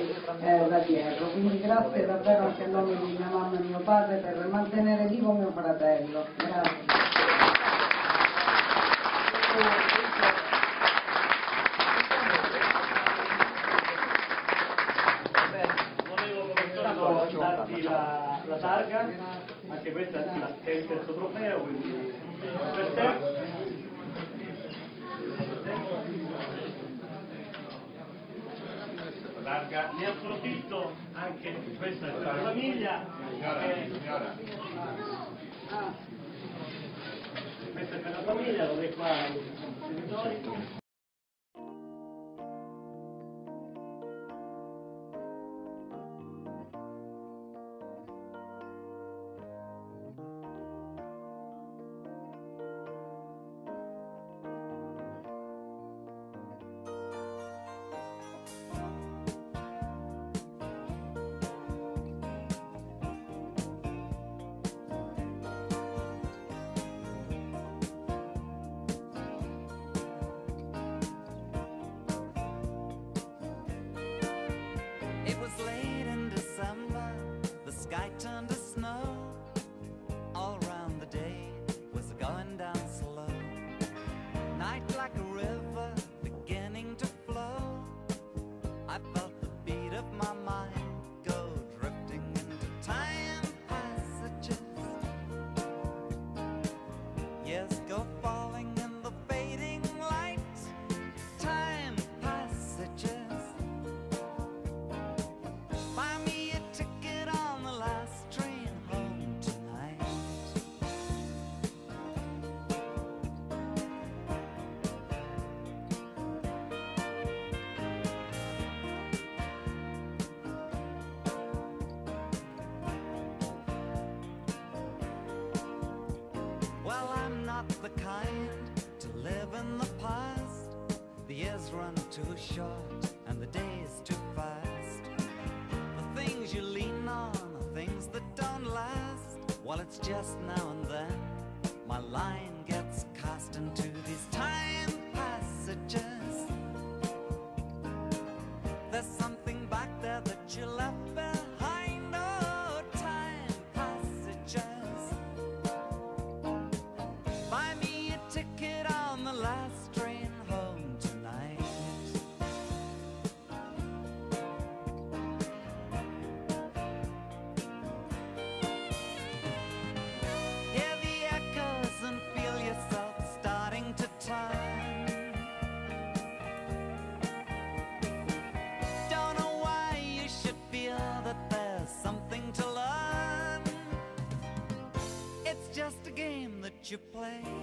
eh, da dietro. Quindi grazie davvero anche a nome di mia mamma e mio padre per mantenere vivo mio fratello. Grazie. La, la targa, anche questa è il terzo trofeo, quindi per te. Targa. Ne approfitto anche questa è per la famiglia. eh, questa è per la famiglia, lo è qua Run too short and the days too fast. The things you lean on are things that don't last. Well, it's just now and then my line gets cast into you play.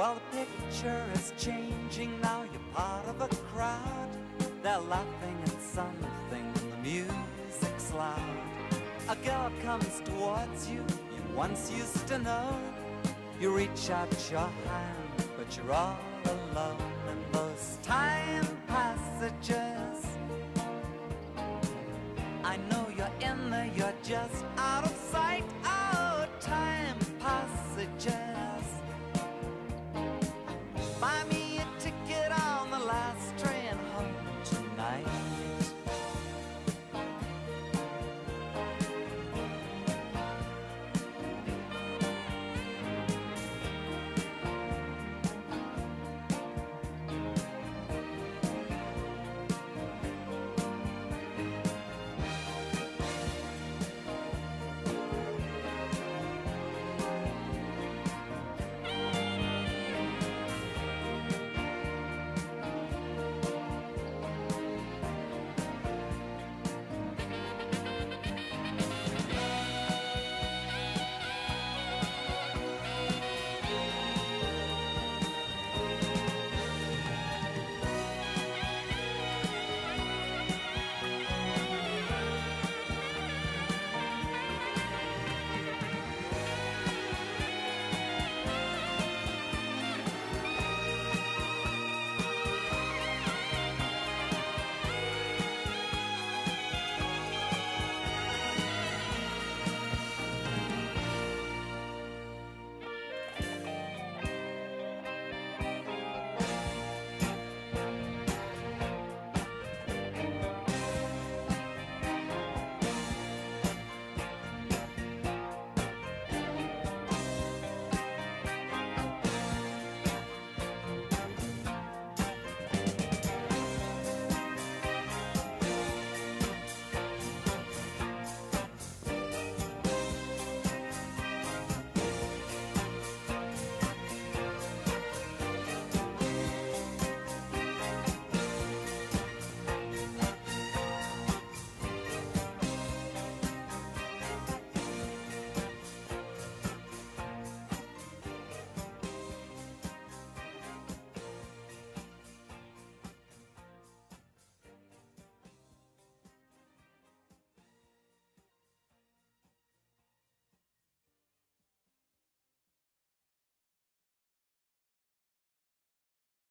While the picture is changing now, you're part of a crowd. They're laughing at something, and the music's loud. A girl comes towards you, you once used to know. You reach out your hand, but you're all alone And those time passages. I know you're in there, you're just